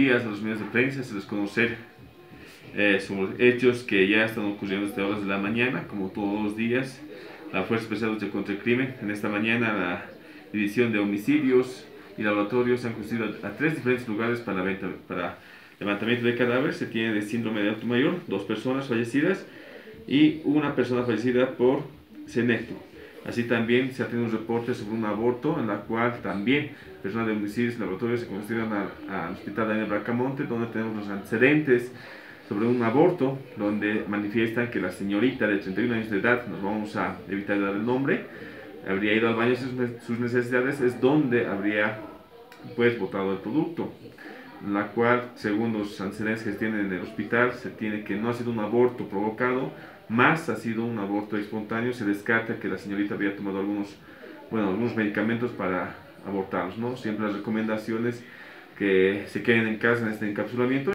días a los medios de prensa se les conocer eh, sobre hechos que ya están ocurriendo desde horas de la mañana, como todos los días. La Fuerza Especial de contra el Crimen, en esta mañana la División de Homicidios y Laboratorios han constituido a, tres diferentes lugares para, para levantamiento de cadáveres. Se tiene de síndrome de alto mayor, dos personas fallecidas y una persona fallecida por senecto. Así también se ha tenido un reporte sobre un aborto en la cual también personas de homicidios laboratorios se conocieron al hospital Daniel Bracamonte, donde tenemos los antecedentes sobre un aborto, donde manifiestan que la señorita de 31 años de edad, nos vamos a evitar dar el nombre, habría ido al baño sus necesidades, es donde habría pues botado el producto la cual, según los antecedentes que tienen en el hospital, se tiene que no ha sido un aborto provocado, más ha sido un aborto espontáneo, se descarta que la señorita había tomado algunos, bueno, algunos medicamentos para abortar, ¿no? Siempre las recomendaciones que se queden en casa en este encapsulamiento.